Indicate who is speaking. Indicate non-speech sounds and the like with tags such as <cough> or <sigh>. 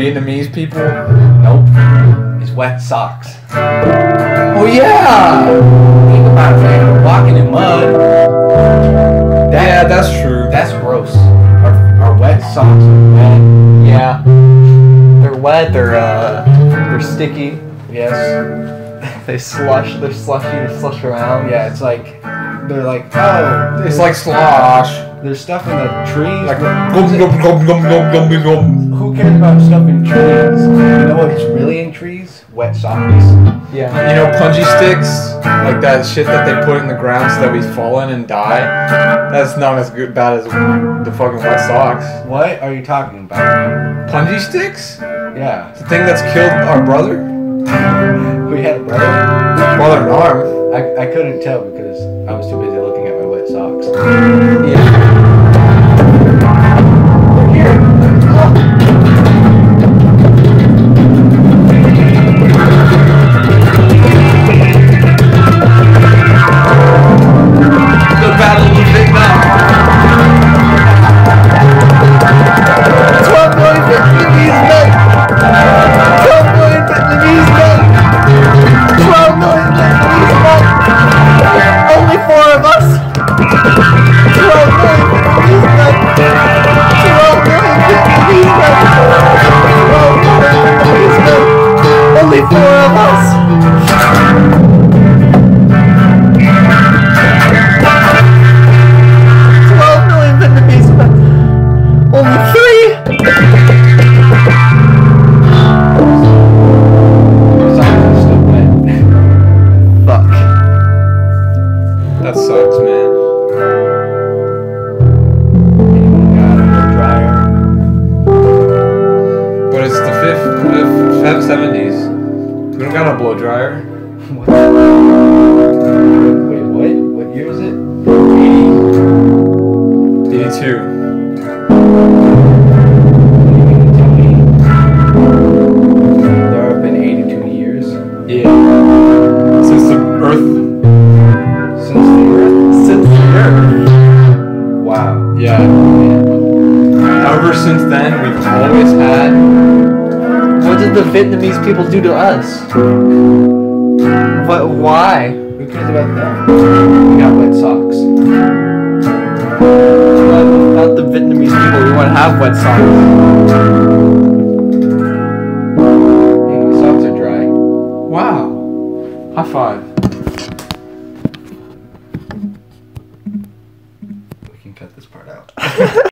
Speaker 1: Vietnamese people.
Speaker 2: Nope. It's wet socks.
Speaker 1: Oh yeah!
Speaker 2: Our socks are wet.
Speaker 3: Yeah. They're wet. They're uh, they're sticky.
Speaker 2: Yes. <laughs>
Speaker 3: They slush. They're slushy. They slush around.
Speaker 2: Yeah, it's like they're like oh,
Speaker 1: It's like slosh.
Speaker 2: there's stuff in the trees.
Speaker 1: Like gum gum gum gum gum gum gum.
Speaker 2: Who cares about stuff in trees? You know what's really in trees? Wet socks.
Speaker 3: Yeah.
Speaker 1: You know, punji sticks, like that shit that they put in the ground so that we fall in and die. That's not as good bad as the fucking wet socks.
Speaker 2: What are you talking about?
Speaker 1: Punji sticks?
Speaker 2: Yeah,
Speaker 1: The thing that's killed our brother? <laughs>
Speaker 2: we had a brother.
Speaker 1: Brother in arm.
Speaker 2: I, I couldn't tell because I was too busy looking at my wet socks.
Speaker 3: Only four of us.
Speaker 1: Seventies. We don't got a blow dryer.
Speaker 2: What? Wait, what? What year is it? 80.
Speaker 1: Eighty-two.
Speaker 2: What do you mean to tell me? There have been 82 years
Speaker 1: Yeah. Since the Earth.
Speaker 2: since the Earth.
Speaker 3: Since the earth.
Speaker 2: Wow.
Speaker 1: Yeah. However, since then we've always had.
Speaker 3: What did the Vietnamese people do to us? What? Why?
Speaker 2: Who cares about them? We got wet socks.
Speaker 3: Not, not the Vietnamese people. We want to have wet socks.
Speaker 2: Hey, my socks are dry.
Speaker 1: Wow. High five.
Speaker 2: We can cut this part out. <laughs>